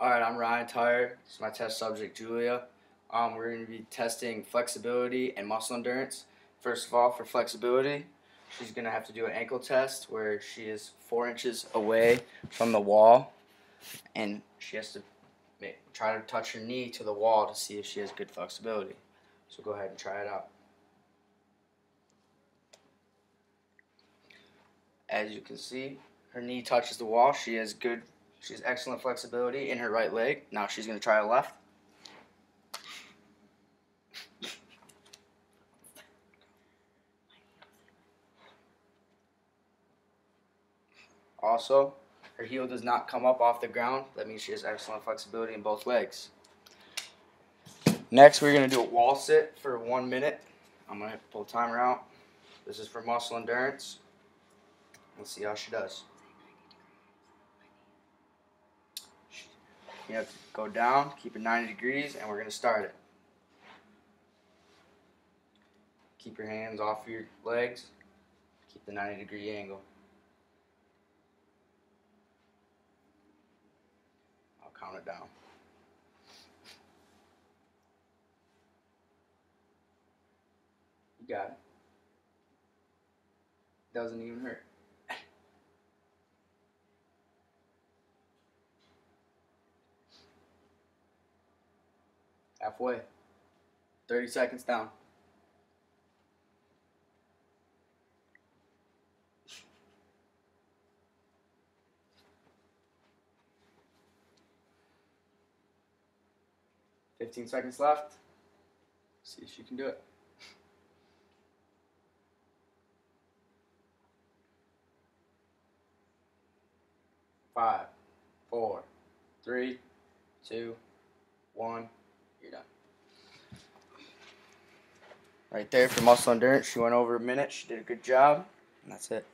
Alright, I'm Ryan Tyrer. Is my test subject, Julia. Um, we're going to be testing flexibility and muscle endurance. First of all, for flexibility, she's going to have to do an ankle test where she is four inches away from the wall and she has to make, try to touch her knee to the wall to see if she has good flexibility. So go ahead and try it out. As you can see, her knee touches the wall. She has good she has excellent flexibility in her right leg. Now she's going to try her left. Also, her heel does not come up off the ground. That means she has excellent flexibility in both legs. Next, we're going to do a wall sit for one minute. I'm going to pull the timer out. This is for muscle endurance. Let's see how she does. You have to go down, keep it 90 degrees, and we're going to start it. Keep your hands off your legs. Keep the 90 degree angle. I'll count it down. You got it. Doesn't even hurt. Halfway. 30 seconds down. Fifteen seconds left. See if you can do it. Five, four, three, two, one. Right there for muscle endurance. She went over a minute. She did a good job. And that's it.